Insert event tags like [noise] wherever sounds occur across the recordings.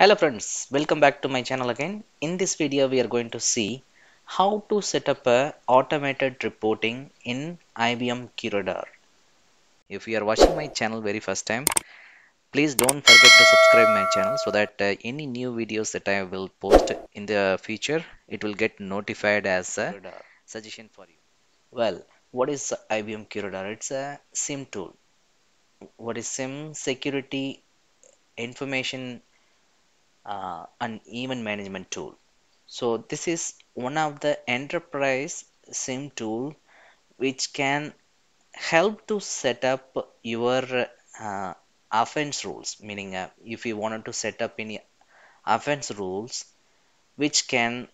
Hello friends, welcome back to my channel again. In this video we are going to see how to set up a automated reporting in IBM QRadar. If you are watching my channel very first time, please don't forget to subscribe my channel so that uh, any new videos that I will post in the future, it will get notified as a suggestion for you. Well, what is IBM QRadar? It's a SIEM tool. What is SIEM? Security Information uh, an event management tool. So this is one of the enterprise SIEM tool which can help to set up your uh, offense rules. Meaning, uh, if you wanted to set up any offense rules, which can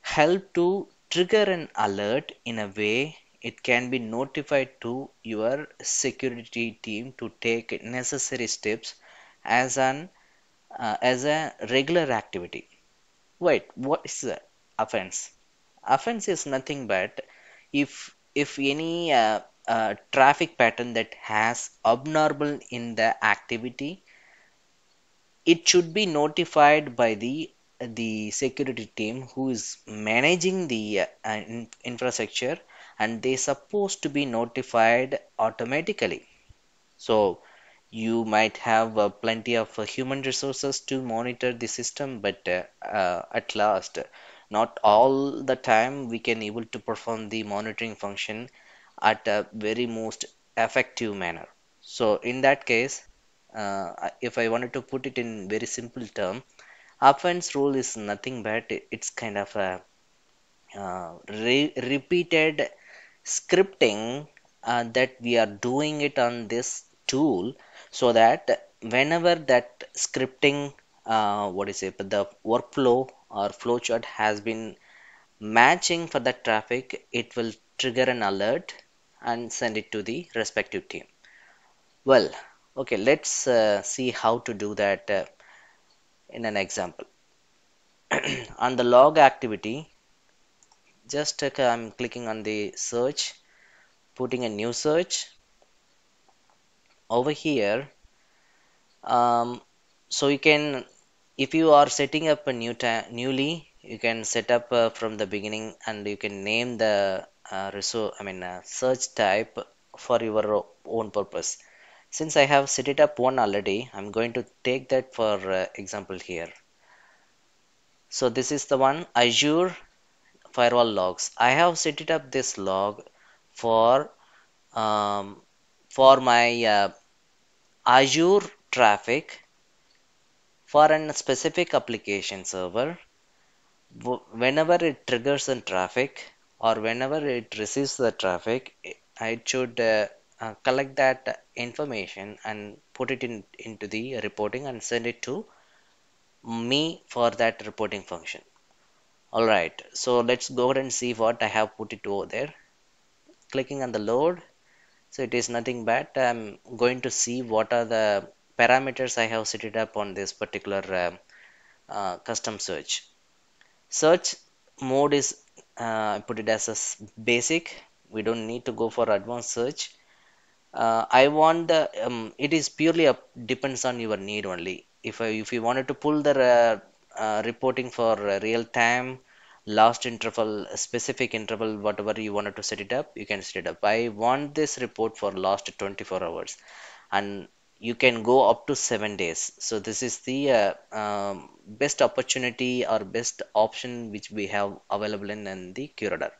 help to trigger an alert in a way it can be notified to your security team to take necessary steps as an uh, as a regular activity. Wait, what is the offense? Offense is nothing but if if any uh, uh, traffic pattern that has abnormal in the activity, it should be notified by the the security team who is managing the uh, in infrastructure and they supposed to be notified automatically so you might have uh, plenty of uh, human resources to monitor the system but uh, uh, at last not all the time we can able to perform the monitoring function at a very most effective manner. So in that case uh, if I wanted to put it in very simple term offense rule is nothing but it's kind of a uh, re repeated scripting that we are doing it on this tool so that whenever that scripting uh, what is it the workflow or flowchart has been matching for that traffic it will trigger an alert and send it to the respective team. Well okay let's uh, see how to do that uh, in an example. [clears throat] On the log activity just uh, I'm clicking on the search putting a new search over here. Um, so you can if you are setting up a new time newly you can set up uh, from the beginning and you can name the uh, resource I mean uh, search type for your own purpose. Since I have set it up one already I'm going to take that for uh, example here. So this is the one Azure firewall logs. I have set it up this log for um, for my uh, Azure traffic for a specific application server. Whenever it triggers the traffic or whenever it receives the traffic it should uh, uh, collect that information and put it in into the reporting and send it to me for that reporting function. Alright so let's go ahead and see what I have put it over there. Clicking on the load so it is nothing but I'm going to see what are the parameters I have set it up on this particular uh, uh, custom search. Search mode is uh, I put it as a basic. We don't need to go for advanced search. Uh, I want the um, it is purely up depends on your need only. If I, if you wanted to pull the uh, uh, reporting for real time last interval specific interval whatever you wanted to set it up you can set it up. I want this report for last 24 hours. And you can go up to seven days. So this is the uh, um, best opportunity or best option which we have available in, in the QRadar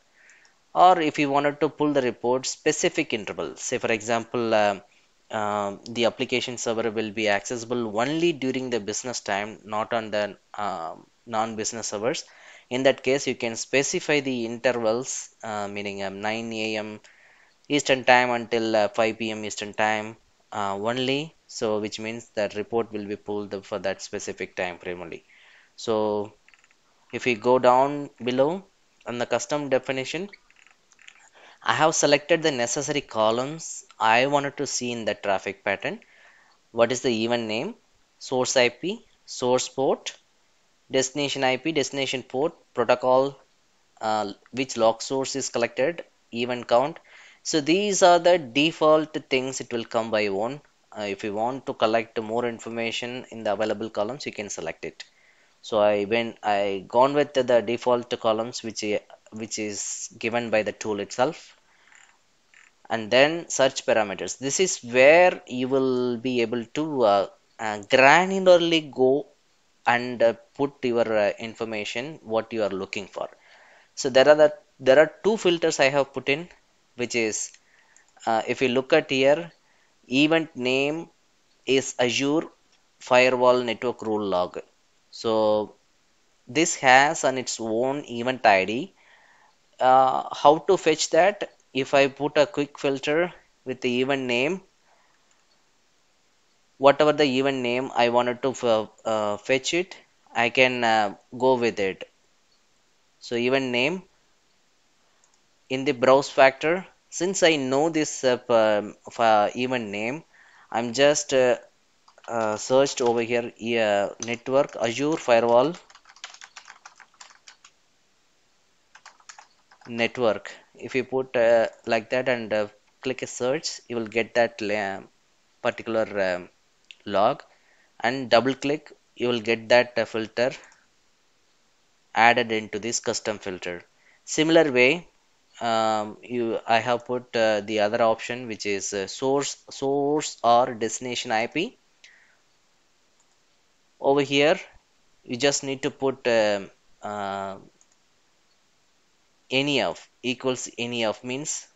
or if you wanted to pull the report specific interval say for example uh, uh, the application server will be accessible only during the business time not on the non-business hours. In that case you can specify the intervals uh, meaning um, 9 a.m eastern time until uh, 5 p.m eastern time uh, only. So which means that report will be pulled for that specific time frame only. So if we go down below on the custom definition I have selected the necessary columns I wanted to see in the traffic pattern. What is the event name? Source IP source port destination IP, destination port, protocol, uh, which log source is collected, event count. So these are the default things it will come by one uh, if you want to collect more information in the available columns you can select it. So I went I gone with the default columns which which is given by the tool itself. And then search parameters. This is where you will be able to uh, uh, granularly go and uh, put your uh, information what you are looking for. So there are the there are two filters I have put in which is uh, if you look at here event name is Azure firewall network rule log. So this has on its own event ID uh, how to fetch that? If I put a quick filter with the event name whatever the event name I wanted to uh, fetch it I can uh, go with it. So even name in the browse factor since I know this uh, event name I'm just uh, uh, searched over here uh, network Azure firewall network. If you put uh, like that and uh, click a search you will get that uh, particular um, log. And double click you will get that uh, filter added into this custom filter. Similar way um, you I have put uh, the other option which is uh, source source or destination IP over here you just need to put um, uh, any of equals any of means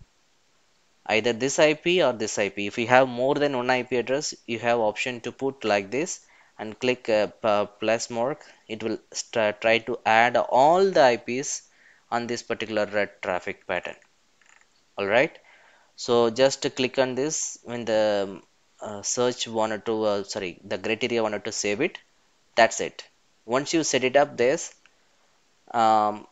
either this IP or this IP if you have more than one IP address you have option to put like this and click uh, plus mark. It will try to add all the IPs on this particular red traffic pattern. Alright so just click on this. When the uh, search wanted to uh, sorry the criteria wanted to save it. That's it. Once you set it up this um,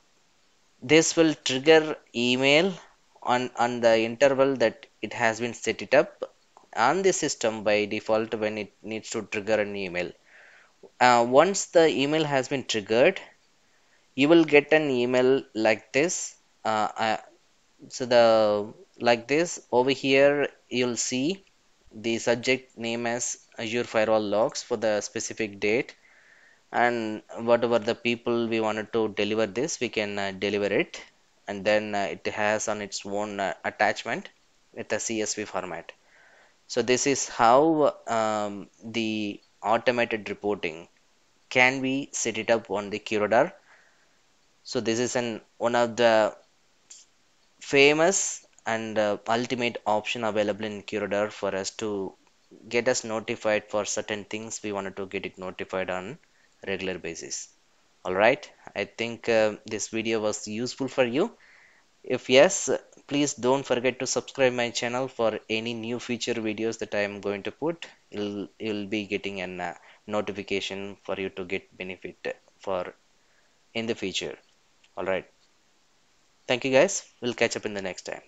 this will trigger email on on the interval that it has been set it up on the system by default when it needs to trigger an email. Uh, once the email has been triggered you will get an email like this. Uh, uh, so the like this over here you'll see the subject name as Azure firewall logs for the specific date. And whatever the people we wanted to deliver this we can uh, deliver it. And then uh, it has on its own uh, attachment with a CSV format so this is how um, the automated reporting can be set it up on the QRadar. So this is an one of the famous and uh, ultimate option available in QRadar for us to get us notified for certain things we wanted to get it notified on regular basis. Alright I think uh, this video was useful for you. If yes please don't forget to subscribe my channel for any new future videos that I am going to put. You'll, you'll be getting a uh, notification for you to get benefit for in the future. All right thank you guys. We'll catch up in the next time.